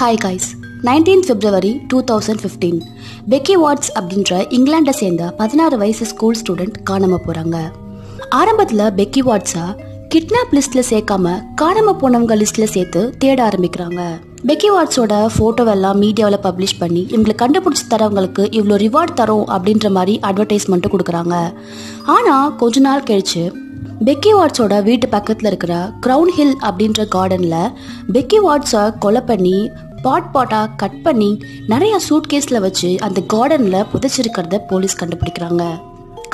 Hi guys nineteen February two thousand fifteen Becky Watts அப்படின்ற இங்கிலாண்டை சேர்ந்த பதினாறு வயசு ஸ்கூல் ஸ்டூடெண்ட் காணாம போகிறாங்க ஆரம்பத்தில் பெக்கி வாட்ஸா கிட்னாப் லிஸ்ட்டில் சேர்க்காம காணாமல் போனவங்க லிஸ்ட்டில் சேர்த்து தேட ஆரம்பிக்கிறாங்க. பெக்கி வாட்ஸோட ஃபோட்டோவெல்லாம் மீடியாவில் பப்ளிஷ் பண்ணி இவங்களை கண்டுபிடிச்சி தரவங்களுக்கு இவ்வளோ ரிவார்ட் தரோம் அப்படின்ற மாதிரி அட்வர்டைஸ்மெண்ட்டு கொடுக்குறாங்க. ஆனால் கொஞ்ச நாள் கழிச்சு பெக்கி வாட்ஸோட வீட்டு பக்கத்தில் இருக்கிற க்ரௌன் ஹில் அப்படின்ற கார்டனில் பெக்கி வாட்ஸை கொலை பண்ணி பாட் பாட்டாக கட் பண்ணி நிறைய சூட்கேஸில் வச்சு அந்த கார்டனில் புதைச்சிருக்கிறத போலீஸ் கண்டுபிடிக்கிறாங்க.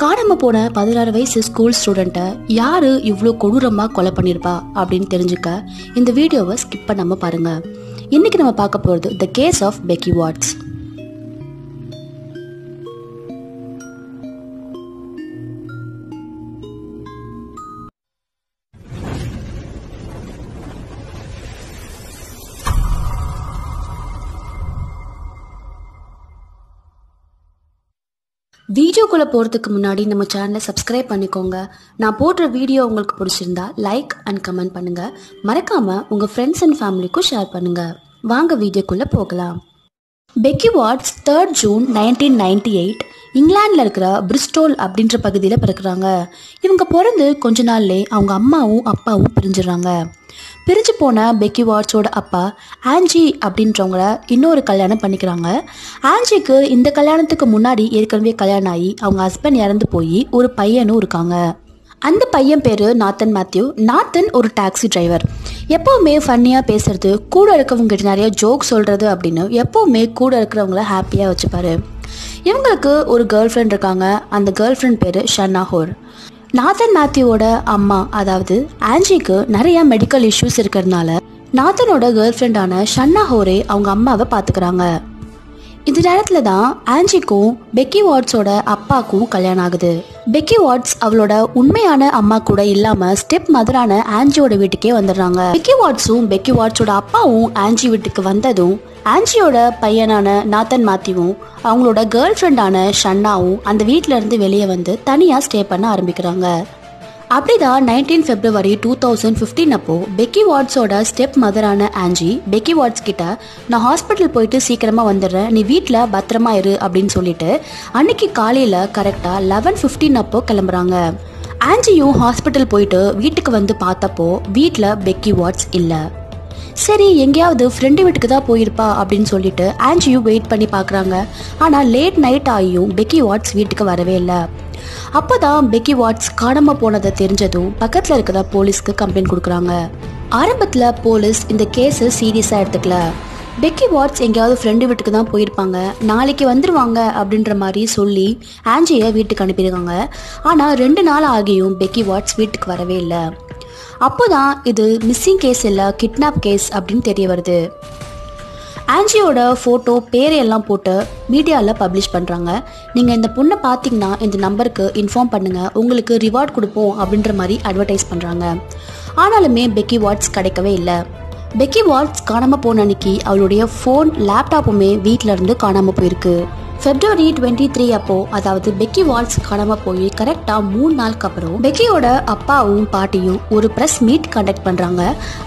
காணாம போன பதினாறு வயசு ஸ்கூல் ஸ்டூடெண்ட்டை யாரு இவ்வளோ கொடூரமாக கொலை பண்ணியிருப்பா அப்படின்னு தெரிஞ்சுக்க இந்த வீடியோவை ஸ்கிப் பண்ணாம பாருங்க. இன்னைக்கு நம்ம பார்க்க போகிறது the case of Becky Watts வீடியோக்குள்ளே போகிறதுக்கு முன்னாடி நம்ம சேனலை சப்ஸ்கிரைப் பண்ணிக்கோங்க. நான் போடுற வீடியோ உங்களுக்கு பிடிச்சிருந்தா லைக் அண்ட் கமெண்ட் பண்ணுங்கள் மறக்காமல் உங்கள் ஃப்ரெண்ட்ஸ் அண்ட் ஃபேமிலிக்கும் ஷேர் பண்ணுங்கள் வாங்க வீடியோக்குள்ளே போகலாம். Becky Watts third June nineteen ninety eight இங்கிலாண்டில் இருக்கிற பிரிஸ்டோல் அப்படின்ற பகுதியில் பிறக்கிறாங்க. இவங்க பிறந்து கொஞ்ச நாள்லே அவங்க அம்மாவும் அப்பாவும் பிரிஞ்சிடுறாங்க. பிரிஞ்சு போன பெக்கி வாட்ஸோட அப்பா ஆன்ஜி அப்படின்றவங்கள இன்னொரு கல்யாணம் பண்ணிக்கிறாங்க. ஆன்ஜிக்கு இந்த கல்யாணத்துக்கு முன்னாடி ஏற்கனவே கல்யாணம் ஆகி அவங்க ஹஸ்பண்ட் இறந்து போய் ஒரு பையனும் இருக்காங்க. அந்த பையன் பேர் நாத்தன் மேத்யூ. நாத்தன் ஒரு டாக்ஸி டிரைவர் எப்போவுமே ஃபன்னியாக பேசுறது கூட இருக்கவங்ககிட்ட நிறைய ஜோக் சொல்கிறது அப்படின்னு எப்போவுமே கூட இருக்கிறவங்கள ஹாப்பியாக வச்சுப்பாரு. இவங்களுக்கு ஒரு கேர்ள் ஃப்ரெண்ட் இருக்காங்க. அந்த கேர்ள் ஃப்ரெண்ட் பேர் ஷன்னாஹோர் நாதன் நாத்தன் மேத்யூவோட அம்மா அதாவது ஆன்ஜிக்கு நிறைய மெடிக்கல் இஷ்யூஸ் இருக்கிறதுனால நாத்தனோட கேர்ள் ஃப்ரெண்டான ஷன்னா ஹோரே அவங்க அம்மாவை பார்த்துக்கிறாங்க. இந்த நேரத்துல தான் ஆன்ஜிக்கும் பெக்கி வாட்ஸோட அப்பாக்கும் கல்யாணம் ஆகுது. பெக்கி வாட்ஸ் அவளோட உண்மையான அம்மா கூட இல்லாம ஸ்டெப் மதரான ஆன்ஜியோட வீட்டுக்கே வந்துடுறாங்க. பெக்கி வாட்ஸும் பெக்கி வாட்ஸோட அப்பாவும் ஆன்ஜி வீட்டுக்கு வந்ததும் ஆன்ஜியோட பையனான நாத்தன் மாத்தியும் அவங்களோட கேர்ள் ஃப்ரெண்டான ஷன்னாவும் அந்த வீட்ல இருந்து வெளியே வந்து தனியா ஸ்டே பண்ண ஆரம்பிக்கிறாங்க. அப்படிதான் nineteen February two thousand fifteen அப்போ பெக்கி வாட்ஸோட ஸ்டெப் மதரான ஆன்ஜி பெக்கி வாட்ஸ் கிட்ட நான் ஹாஸ்பிட்டல் போயிட்டு சீக்கிரமா வந்துடுறேன். நீ வீட்டில் பத்திரமா இரு அப்படின்னு சொல்லிட்டு அன்னைக்கு காலையில கரெக்டா லெவன் ஃபிஃப்டீன் அப்போ கிளம்புறாங்க. ஆன்ஜியும் ஹாஸ்பிட்டல் போயிட்டு வீட்டுக்கு வந்து பார்த்தப்போ வீட்டில் பெக்கி வாட்ஸ் இல்லை. சரி எங்கேயாவது ஃப்ரெண்டு வீட்டுக்கு தான் போயிருப்பா அப்படின்னு சொல்லிட்டு ஆன்ஜியும் வெயிட் பண்ணி பார்க்குறாங்க. ஆனால் லேட் நைட் ஆகியும் பெக்கி வாட்ஸ் வீட்டுக்கு வரவே இல்லை. அப்போதான் பெக்கி வாட்ஸ் காணாம போனதை தெரிஞ்சதும் பக்கத்தில் இருக்கிற போலீஸ்க்கு கம்ப்ளைண்ட் கொடுக்குறாங்க. ஆரம்பத்தில் போலீஸ் இந்த கேஸை சீரியஸாக எடுத்துக்கல. பெக்கி வாட்ஸ் எங்கேயாவது ஃப்ரெண்டு வீட்டுக்கு தான் போயிருப்பாங்க. நாளைக்கு வந்துருவாங்க அப்படின்ற மாதிரி சொல்லி ஆஞ்சியை வீட்டுக்கு அனுப்பியிருக்காங்க. ஆனால் ரெண்டு நாள் ஆகியும் பெக்கி வாட்ஸ் வீட்டுக்கு வரவே இல்லை. அப்போதான் இது மிஸ்ஸிங் கேஸ் இல்லை கிட்னாப் கேஸ் அப்படின்னு தெரிய வருது. ஆன்ஜியோட ஃபோட்டோ பேரையெல்லாம் போட்டு மீடியாவில் பப்ளிஷ் பண்ணுறாங்க நீங்கள் இந்த பொண்ணை பார்த்தீங்கன்னா இந்த நம்பருக்கு இன்ஃபார்ம் பண்ணுங்கள் உங்களுக்கு ரிவார்ட் கொடுப்போம் அப்படின்ற மாதிரி அட்வர்டைஸ் பண்ணுறாங்க ஆனாலுமே பெக்கி வாட்ஸ் கிடைக்கவே இல்லை. பெக்கி வாட்ஸ் காணாமல் போன அன்னைக்கு அவளுடைய ஃபோன் லேப்டாப்புமே வீட்டில் இருந்து காணாமல் போயிருக்கு. பிப்ரவரி டுவெண்ட்டி த்ரீ அப்போ அதாவது பெக்கி வால்ஸ் காணாம போய் கரெக்டா மூணு நாளுக்கு அப்புறம் பெக்கியோட அப்பாவும் பாட்டியும் ஒரு ப்ரெஸ் மீட் கண்டக்ட் பண்றாங்க.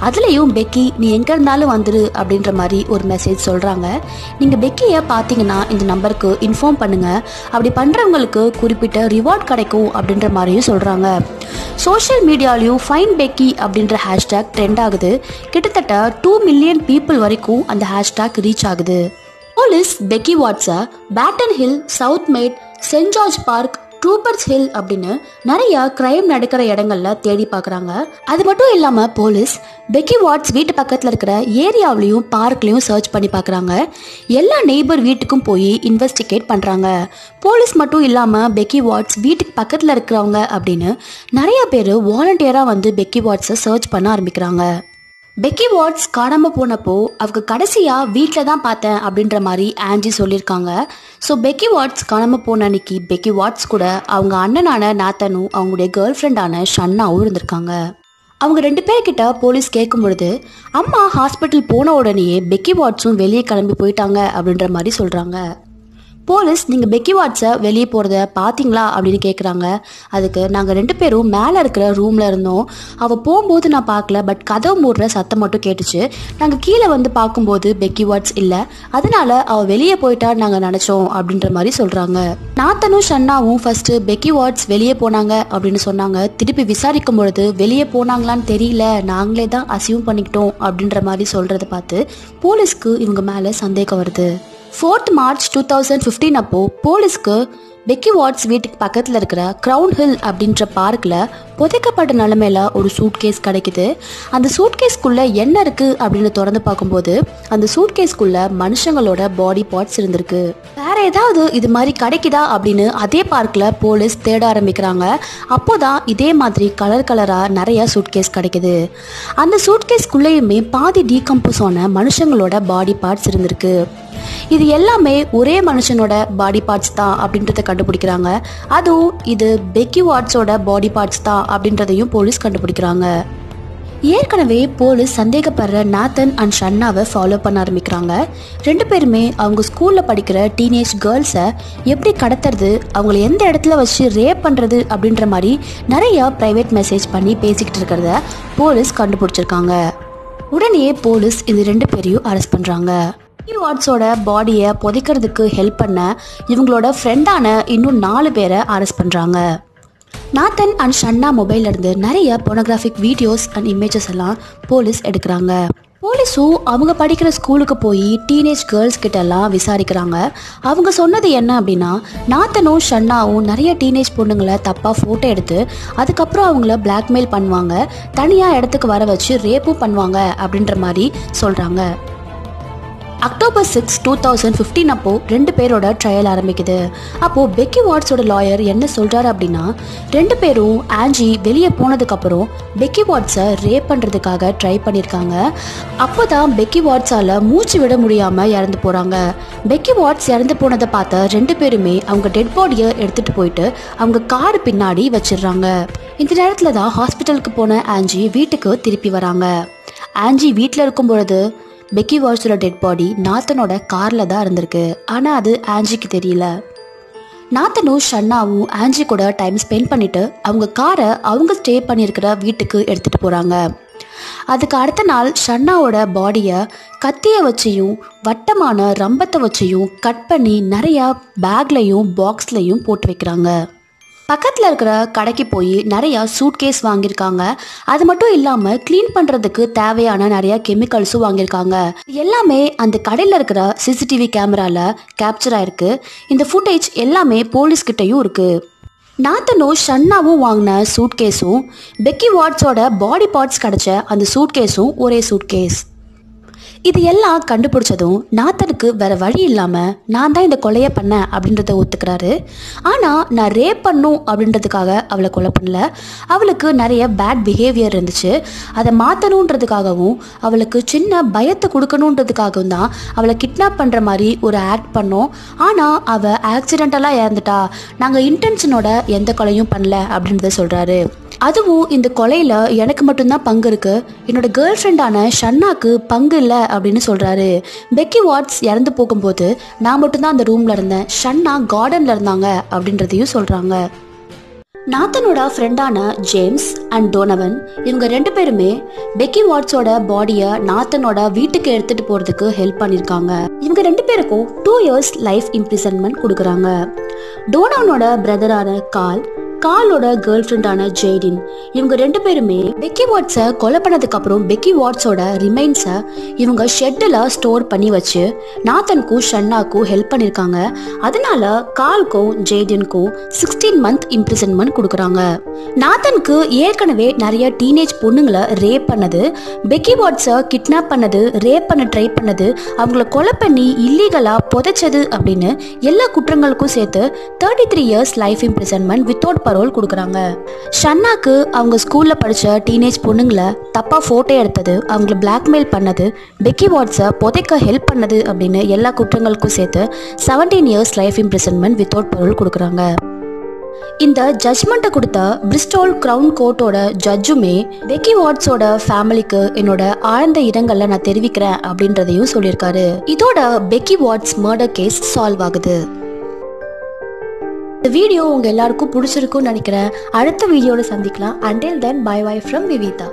அதுலயும் பெக்கி நீ எங்க இருந்தாலும் வந்துரு அப்படின்ற மாதிரி ஒரு மெசேஜ் சொல்றாங்க. நீங்க பெக்கிய பாத்தீங்கன்னா இந்த நம்பருக்கு இன்ஃபார்ம் பண்ணுங்க. அப்படி பண்றவங்களுக்கு குறிப்பிட்ட ரிவார்ட் கிடைக்கும் அப்படின்ற மாதிரியும் சொல்றாங்க. சோஷியல் மீடியாலையும் ஃபைன் பெக்கி அப்படின்ற ஹேஷ்டேக் ட்ரெண்ட் ஆகுது. கிட்டத்தட்ட டூ மில்லியன் பீப்புள் வரைக்கும் அந்த ஹேஷ்டேக் ரீச் ஆகுது. Police Becky வாட்ஸை Barton hill Southmead saint George park Troopers hill அப்படின்னு நிறைய கிரைம் நடக்கிற இடங்கள்ல தேடி பார்க்குறாங்க. அது மட்டும் இல்லாம போலீஸ் பெக்கி வாட்ஸ் வீட்டு பக்கத்தில் இருக்கிற ஏரியாவிலையும் பார்க்லையும் சர்ச் பண்ணி பார்க்குறாங்க. எல்லா நெய்பர் வீட்டுக்கும் போய் இன்வெஸ்டிகேட் பண்ணுறாங்க போலீஸ் மட்டும் இல்லாமல் பெக்கி வாட்ஸ் வீட்டுக்கு பக்கத்தில் இருக்கிறவங்க அப்படின்னு நிறைய பேர் வாலண்டியராக வந்து பெக்கி வாட்ஸை சர்ச் பண்ண ஆரம்பிக்கிறாங்க. பெக்கி வாட்ஸ் காணாம போனப்போ அவங்க கடைசியா வீட்டில் தான் பார்த்தேன் அப்படின்ற மாதிரி ஆன்ஜி சொல்லியிருக்காங்க. ஸோ பெக்கி வாட்ஸ் காணாம போன அன்னைக்கு பெக்கி வாட்ஸ் கூட அவங்க அண்ணனான நாத்தனும் அவங்களுடைய கேர்ள் ஃப்ரெண்டான ஷன்னாவும் இருந்திருக்காங்க. அவங்க ரெண்டு பேர்கிட்ட போலீஸ் கேட்கும் பொழுது அம்மா ஹாஸ்பிட்டல் போன உடனேயே பெக்கி வாட்ஸும் வெளியே கிளம்பி போயிட்டாங்க அப்படின்ற மாதிரி சொல்கிறாங்க போலீஸ் நீங்கள் பெக்கி வாட்ஸை வெளியே போகிறத பார்த்தீங்களா அப்படின்னு கேட்குறாங்க அதுக்கு நாங்கள் ரெண்டு பேரும் மேலே இருக்கிற ரூமில் இருந்தோம். அவள் போகும்போது நான் பார்க்கல பட் கதவு மூடுற சத்தம் மட்டும் கேட்டுச்சு. நாங்கள் கீழே வந்து பார்க்கும்போது பெக்கி வாட்ஸ் இல்லை. அதனால அவள் வெளியே போயிட்டா நாங்கள் நினச்சோம் அப்படின்ற மாதிரி சொல்கிறாங்க நாத்தனும் ஷன்னாவும் ஃபஸ்ட்டு பெக்கி வாட்ஸ் வெளியே போனாங்க அப்படின்னு சொன்னாங்க. திருப்பி விசாரிக்கும் பொழுது வெளியே போனாங்களான்னு தெரியல. நாங்களே தான் அசியூம் பண்ணிக்கிட்டோம் அப்படின்ற மாதிரி சொல்கிறத பார்த்து போலீஸ்க்கு இவங்க மேலே சந்தேகம் வருது. Fourth March two thousand fifteen அப்போ போலீஸ்க்கு பெக்கி வாட்ஸ் வீட்டுக்கு பக்கத்தில் இருக்கிற க்ரௌன் ஹில் அப்படின்ற பார்க்கில் புதைக்கப்பட்ட நிலமையில ஒரு சூட்கேஸ் கிடைக்குது. அந்த சூட்கேஸ்க்குள்ள என்ன இருக்கு அப்படின்னு திறந்து பார்க்கும்போது அந்த சூட்கேஸ்க்குள்ள மனுஷங்களோட பாடி பார்ட்ஸ் இருந்திருக்கு. வேற ஏதாவது இது மாதிரி கிடைக்குதா அப்படின்னு அதே பார்க்கில் போலீஸ் தேட ஆரம்பிக்கிறாங்க. அப்போதான் இதே மாதிரி கலர் கலராக நிறைய சூட்கேஸ் கிடைக்குது. அந்த சூட்கேஸ்க்குள்ளேயுமே பாதி டீகம்போஸ் ஆன மனுஷங்களோட பாடி பார்ட்ஸ் இருந்திருக்கு. இது எல்லாமே ஒரே மனுஷனோட பாடி பார்ட்ஸ் தான் அப்படின்றத கண்டுபிடிக்கிறாங்க. அதுவும் இது பெக்கி வாட்ஸோட பாடி பார்ட்ஸ் தான் அப்படின்றதையும் போலீஸ் கண்டுபிடிக்கிறாங்க. ஏற்கனவே போலீஸ் சந்தேகப்படுற நாத்தன் அண்ட் ஷன்னாவை ஃபாலோ பண்ண ஆரம்பிக்கிறாங்க. ரெண்டு பேருமே அவங்க ஸ்கூலில் படிக்கிற டீனேஜ் கேர்ள்ஸை எப்படி கடத்துறது அவங்கள எந்த இடத்துல வச்சு ரேப் பண்ணுறது அப்படின்ற மாதிரி நிறையா ப்ரைவேட் மெசேஜ் பண்ணி பேசிக்கிட்டு இருக்கிறத போலீஸ் கண்டுபிடிச்சிருக்காங்க. உடனே போலீஸ் இது ரெண்டு பேரையும் அரெஸ்ட் பண்ணுறாங்க வாட்ஸோட பாடியை புதைக்கிறதுக்கு ஹெல்ப் பண்ண இவங்களோட ஃப்ரெண்டான இன்னும் நாலு பேரை அரெஸ்ட் பண்ணுறாங்க நாத்தன் அண்ட் ஷன்னா மொபைல்லேருந்து நிறைய போனோகிராஃபிக் வீடியோஸ் அண்ட் இமேஜஸ் எல்லாம் போலீஸ் எடுக்கிறாங்க. போலீஸும் அவங்க படிக்கிற ஸ்கூலுக்கு போய் டீனேஜ் கேர்ள்ஸ் கிட்ட எல்லாம் விசாரிக்கிறாங்க. அவங்க சொன்னது என்ன அப்படின்னா நாத்தனும் ஷன்னாவும் நிறைய டீனேஜ் பொண்ணுங்களை தப்பாக ஃபோட்டோ எடுத்து அதுக்கப்புறம் அவங்கள பிளாக்மெயில் பண்ணுவாங்க. தனியாக இடத்துக்கு வர வச்சு ரேப்பும் பண்ணுவாங்க அப்படின்ற மாதிரி சொல்கிறாங்க October six two thousand fifteen அப்போ ரெண்டு பேரோட ட்ரையல் ஆரம்பிக்குது. அப்போ பெக்கி வாட்ஸோட லாயர் என்ன சொல்றாரு அப்படின்னா ரெண்டு பேரும் ஆஞ்சி வெளியே போனதுக்கப்புறம் பெக்கி வாட்ஸை ரேப் பண்ணுறதுக்காக ட்ரை பண்ணியிருக்காங்க அப்போதான் பெக்கி வாட்ஸால மூச்சு விட முடியாம இறந்து போறாங்க. பெக்கி வாட்ஸ் இறந்து போனதை பார்த்த ரெண்டு பேருமே அவங்க டெட் பாடியை எடுத்துட்டு போயிட்டு அவங்க கார் பின்னாடி வச்சிடுறாங்க. இந்த நேரத்தில் தான் ஹாஸ்பிட்டலுக்கு போன ஆஞ்சி வீட்டுக்கு திருப்பி வராங்க. ஆஞ்சி வீட்டில் இருக்கும் பொழுது பெக்கி வாட்ஸோட டெட் பாடி நாத்தனோட காரில் தான் இருந்திருக்கு. ஆனால் அது ஆஞ்சிக்கு தெரியல. நாத்தனும் ஷன்னாவும் ஆஞ்சி கூட டைம் ஸ்பெண்ட் பண்ணிட்டு அவங்க காரை அவங்க ஸ்டே பண்ணியிருக்கிற வீட்டுக்கு எடுத்துகிட்டு போகிறாங்க அதுக்கு அடுத்த நாள் ஷன்னாவோட பாடியை கத்தியை வச்சையும் வட்டமான ரம்பத்தை வச்சையும் கட் பண்ணி நிறையா பேக்லையும் பாக்ஸ்லையும் போட்டு வைக்கிறாங்க. பக்கத்தில் இருக்கிற கடைக்கு போய் நிறையா சூட்கேஸ் வாங்கியிருக்காங்க. அது மட்டும் இல்லாமல் க்ளீன் பண்ணுறதுக்கு தேவையான நிறையா கெமிக்கல்ஸும் வாங்கியிருக்காங்க. எல்லாமே அந்த கடையில் இருக்கிற சிசிடிவி கேமராவில் கேப்சர் ஆயிருக்கு. இந்த ஃபுட்டேஜ் எல்லாமே போலீஸ்கிட்டையும் இருக்குது நாத்தனும் ஷன்னாவும் வாங்கின சூட்கேஸும் பெக்கி வாட்ஸோட பாடி பார்ட்ஸ் கிடச்ச அந்த சூட்கேஸும் ஒரே சூட்கேஸ் இது எல்லாம் கண்டுபிடிச்சதும் நாத்தனுக்கு வேற வழி இல்லாமல் நான் தான் இந்த கொலையை பண்ணேன் அப்படின்றத ஒத்துக்கிறாரு. ஆனால் நான் ரேப் பண்ணும் அப்படின்றதுக்காக அவளை கொலை பண்ணல. அவளுக்கு நிறைய பேட் பிஹேவியர் இருந்துச்சு. அதை மாற்றணுன்றதுக்காகவும் அவளுக்கு சின்ன பயத்தை கொடுக்கணுன்றதுக்காகவும் தான் அவளை கிட்னாப் பண்ணுற மாதிரி ஒரு ஆக்ட் பண்ணோம். ஆனால் அவள் ஆக்சிடென்டலாக இறந்துட்டா. நாங்கள் இன்டென்ஷனோட எந்த கொலையும் பண்ணல அப்படின்றத சொல்கிறாரு அதுவும் இந்த கொலையில் எனக்கு மட்டும்தான் பங்கு இருக்கு. என்னோட கேர்ள் ஃப்ரெண்டான ஷன்னாக்கு பங்கு இல்லை அப்படின்னு சொல்கிறாரு பெக்கி வாட்ஸ் இறந்து போகும்போது நான் மட்டும்தான் அந்த ரூமில் இருந்தேன். ஷன்னா கார்டனில் இருந்தாங்க அப்படின்றதையும் சொல்கிறாங்க நாத்தனோட ஃப்ரெண்டான ஜேம்ஸ் அண்ட் டோனவன் இவங்க ரெண்டு பேருமே பெக்கி வாட்ஸோட பாடியை நாத்தனோட வீட்டுக்கு எடுத்துட்டு போறதுக்கு ஹெல்ப் பண்ணியிருக்காங்க இவங்க ரெண்டு பேருக்கும் டூ இயர்ஸ் லைஃப் இம்ப்ரிசன்மெண்ட் கொடுக்குறாங்க. டோனவனோட பிரதரான கால் காலோட கேர்ள் ஃப்ரெண்டான ஜெய்டின். இவங்க ரெண்டு பேருமே பெக்கி வாட்ஸை கொலை பண்ணதுக்கு அப்புறம் பெக்கி வாட்ஸோட ரிமைன்ஸை இவங்க ஷெட்டில் ஸ்டோர் பண்ணி வச்சு நாத்தனுக்கும் ஷன்னாக்கும் ஹெல்ப் பண்ணியிருக்காங்க அதனால கால்க்கும் ஜெய்டினுக்கும் சிக்ஸ்டீன் மந்த் இம்ப்ரிசன்மெண்ட் கொடுக்குறாங்க. நாத்தனுக்கு ஏற்கனவே நிறைய டீனேஜ் பொண்ணுங்களை ரேப் பண்ணது பெக்கி வாட்ஸை கிட்னாப் பண்ணது ரேப் பண்ண ட்ரை பண்ணது அவங்கள கொலை பண்ணி இல்லீகலாக புதைச்சது அப்படின்னு எல்லா குற்றங்களுக்கும் சேர்த்து thirty three years life imprisonment without parole கொடுக்குறாங்க. ஷன்னாக்கு அவங்க ஸ்கூலில் படித்த டீனேஜ் பொண்ணுங்களை தப்பாக ஃபோட்டோ எடுத்தது அவங்கள பிளாக்மெயில் பண்ணது பெக்கி வாட்ஸை புதைக்க ஹெல்ப் பண்ணது அப்படின்னு எல்லா குற்றங்களுக்கும் சேர்த்து seventeen years life imprisonment without parole கொடுக்குறாங்க. இந்த ஜட்ஜ்மெண்ட்டை கொடுத்த பிரிஸ்டால் கிரவுன் கோர்ட்டோட ஜட்ஜுமே பெக்கி வாட்ஸோட ஃபேமிலிக்கு என்னோட ஆழ்ந்த இடங்கள்ல நான் தெரிவிக்கிறேன் அப்படின்றதையும் சொல்லியிருக்காரு. இதோட Becky Watts murder case solve ஆகுது. இந்த வீடியோ உங்க எல்லாருக்கும் பிடிச்சிருக்கும்னு நினைக்கிறேன். அடுத்த வீடியோவில் சந்திக்கலாம். Until then bye bye from Vivitha